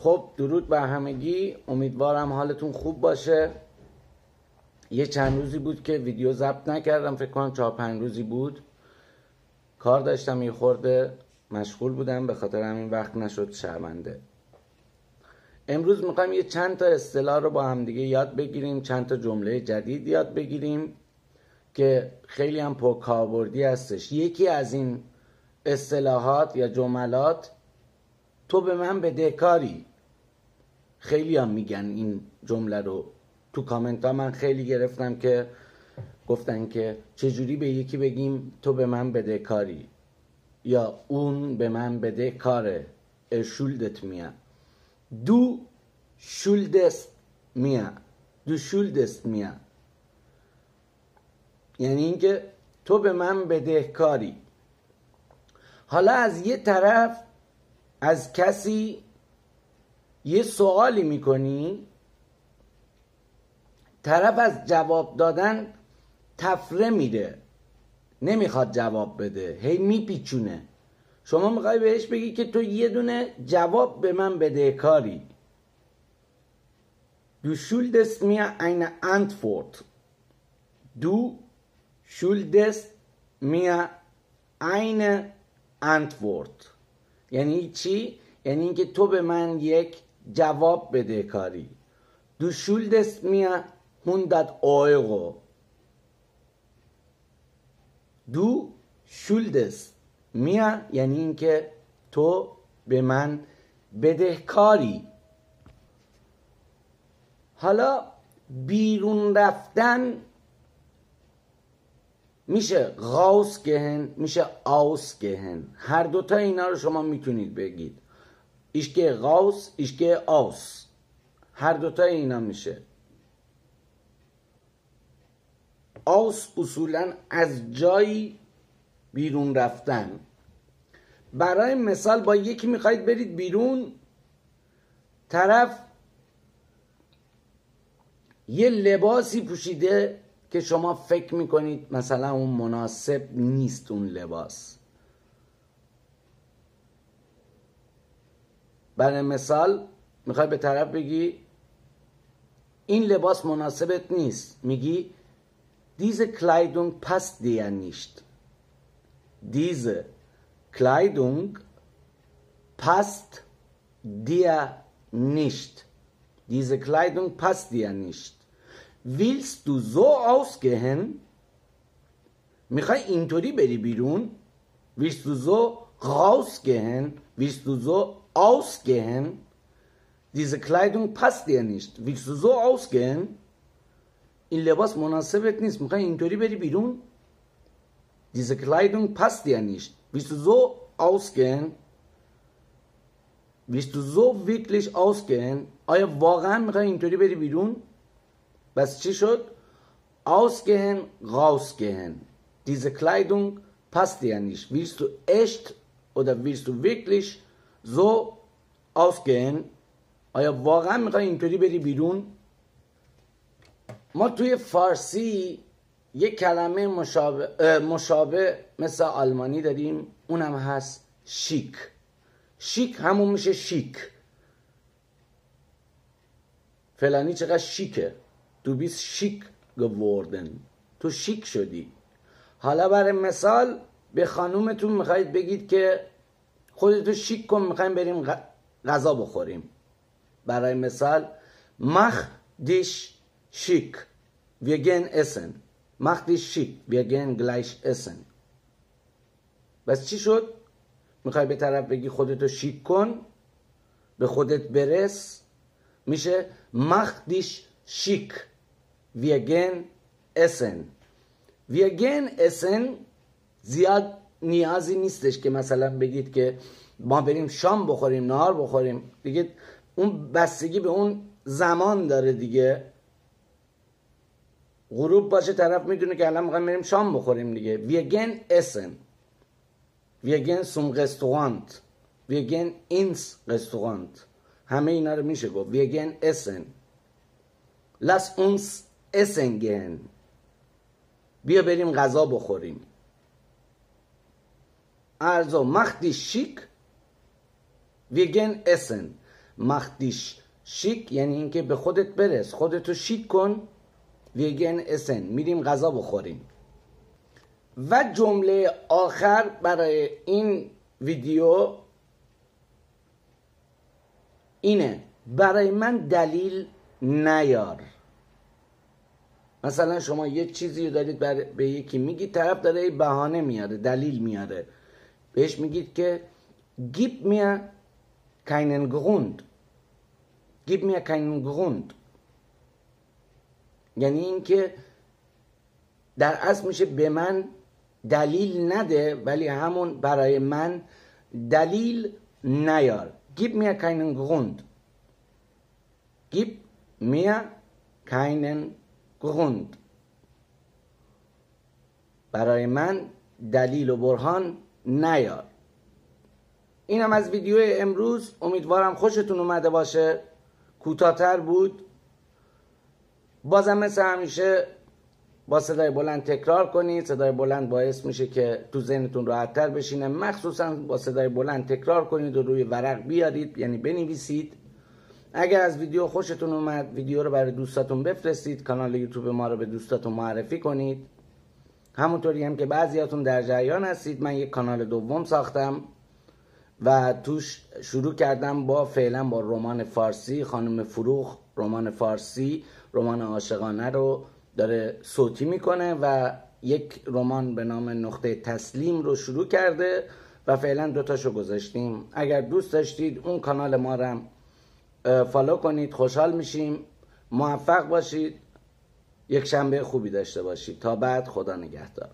خب درود بر همگی. امیدوارم حالتون خوب باشه. یه چند روزی بود که ویدیو ضبط نکردم فکر کنم چهار پنج روزی بود. کار داشتم یه خورده مشغول بودم به خاطر همین وقت نشد شرمنده. امروز می‌خوایم یه چند تا اصطلاح رو با هم دیگه یاد بگیریم چند تا جمله جدید یاد بگیریم که خیلی هم پرکاربردی هستش. یکی از این اصطلاحات یا جملات تو به من بدهکاری خیلی هم میگن این جمله رو تو کامنت ها. من خیلی گرفتم که گفتن که چجوری به یکی بگیم تو به من بدهکاری یا اون به من بده کاره. ارشولدت میا دو شولدست میا دو شولدست میا یعنی اینکه تو به من بدهکاری حالا از یه طرف از کسی یه سوالی می‌کنی طرف از جواب دادن تفره میره نمی‌خواد جواب بده هی میپیچونه شما می‌خوای بهش بگی که تو یه دونه جواب به من بده کاری Du schuldest mir eine Antwort. Du schuldest mir eine Antwort. یعنی چی؟ یعنی اینکه تو به من یک جواب بده کاری. Du schuldest mir 100 Euro. دو شولدس میا یعنی اینکه تو به من بدهکاری حالا بیرون رفتن میشه غاوس گهن میشه آوس گهن هر دوتا اینا رو شما می‌تونید بگید ایشکه غاوس ایشکه آوس. هر دوتا اینا میشه. آس اصولا از جایی بیرون رفتن. برای مثال با یکی می‌خواید برید بیرون طرف یه لباسی پوشیده که شما فکر می‌کنید مثلا اون مناسب نیست اون لباس. برای مثال می‌خوای به طرف بگی این لباس مناسبت نیست میگی Diese Kleidung passt dir nicht. Diese Kleidung passt dir nicht. Diese Kleidung passt dir nicht. Willst du so ausgehen? می‌خوای اینطوری بری بیرون؟ Willst du so rausgehen? Willst du so ausgehen? Diese Kleidung passt dir nicht. Willst du so ausgehen? این لباس مناسبت نیست میخوای اینطوری بری بیرون diese Kleidung passt dir nicht willst du so ausgehen willst du so wirklich ausgehen آیا واقعا میخوای اینطوری بری بیرون بس چی شد ausgehen rausgehen diese Kleidung passt dir nicht willst du echt oder willst du wirklich so ausgehen آیا واقعا می‌خوای اینطوری بری بیرون؟ ما توی فارسی یک کلمه مشابه, مشابه مثل آلمانی داریم اونم هست شیک. شیک همون میشه شیک. فلانی چقدر شیکه؟ تو بیس شیک geworden تو شیک شدی. حالا برای مثال به خانومتون می‌خواید بگید که خودتو شیک کن می‌خوایم بریم غذا بخوریم. برای مثال مخ دیش شیک ویگن اسن. مخ دیش شیک ویگن گلیش اسن. بس چی شد؟ می‌خوای به طرف بگی خودتو شیک کن به خودت برس میشه مخ دیش شیک ویگن اسن. ویگن اسن زیاد نیازی نیستش که مثلا بگید که ما بریم شام بخوریم نهار بخوریم. دیگه اون بستگی به اون زمان داره دیگه. غروب باشه طرف می‌دونه که الان می‌خوایم بریم شام بخوریم دیگه. Wir gehen zum Restaurant. Wir gehen ins Restaurant. همه اینا رو میشه گفت. Essen. Lass uns essen gehen. بیا بریم غذا بخوریم. Also mach dich schick. Wir gehen essen. مختیش شیک یعنی اینکه به خودت برس. خودتو شیک کن. ویگن اسن میریم غذا بخوریم. و جمله آخر برای این ویدیو اینه. برای من دلیل نیار. مثلا شما یک چیزی رو دارید به یکی میگید طرف داره بهانه میاره دلیل میاره. بهش میگید که گیب mir keinen Grund gib mir keinen Grund یعنی اینکه در اصل میشه به من دلیل نده ولی همون برای من دلیل نیار. gib mir keinen Grund gib mir keinen Grund برای من دلیل و برهان نیار اینم از ویدیو امروز. امیدوارم خوشتون اومده باشه. کوتاهتر بود. بازم مثل همیشه با صدای بلند تکرار کنید. صدای بلند باعث میشه که تو ذهنتون راحتتر بشینه. مخصوصا با صدای بلند تکرار کنید و روی ورق بیارید. یعنی بنویسید. اگر از ویدیو خوشتون اومد ویدیو رو برای دوستاتون بفرستید. کانال یوتیوب ما رو به دوستاتون معرفی کنید. همونطوری هم که بعضیاتون در جریان هستید. من یک کانال دوم ساختم و توش شروع کردم با فعلا با رمان فارسی خانم فروخ رمان فارسی رمان عاشقانه رو داره صوتی می‌کنه و یک رمان به نام نقطه تسلیم رو شروع کرده و فعلا دوتاشو گذاشتیم. اگر دوست داشتید اون کانال ما رو فالو کنید خوشحال میشیم. موفق باشید. یک شنبه خوبی داشته باشید تا بعد خدا نگهدار.